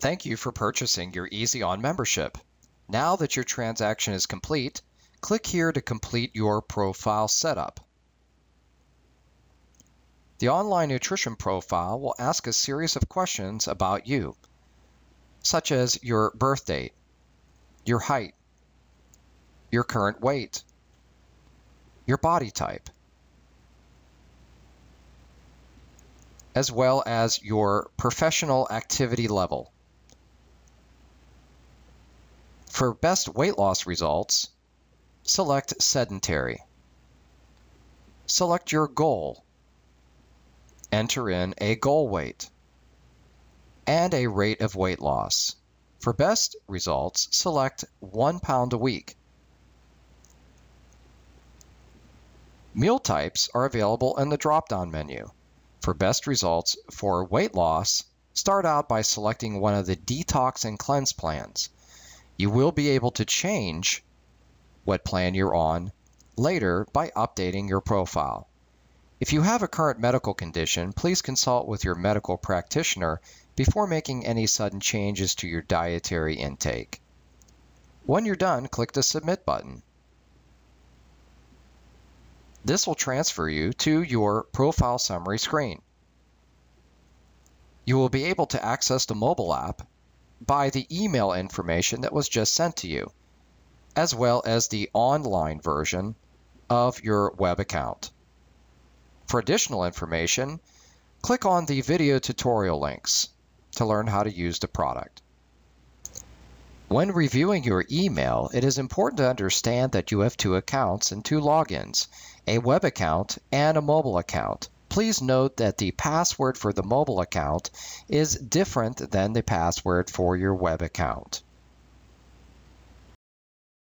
Thank you for purchasing your Easy On membership. Now that your transaction is complete, click here to complete your profile setup. The online nutrition profile will ask a series of questions about you, such as your birth date, your height, your current weight, your body type, as well as your professional activity level. For best weight loss results, select sedentary. Select your goal. Enter in a goal weight and a rate of weight loss. For best results, select one pound a week. Meal types are available in the drop-down menu. For best results for weight loss, start out by selecting one of the detox and cleanse plans. You will be able to change what plan you're on later by updating your profile. If you have a current medical condition, please consult with your medical practitioner before making any sudden changes to your dietary intake. When you're done, click the Submit button. This will transfer you to your profile summary screen. You will be able to access the mobile app by the email information that was just sent to you, as well as the online version of your web account. For additional information, click on the video tutorial links to learn how to use the product. When reviewing your email, it is important to understand that you have two accounts and two logins, a web account and a mobile account. Please note that the password for the mobile account is different than the password for your web account.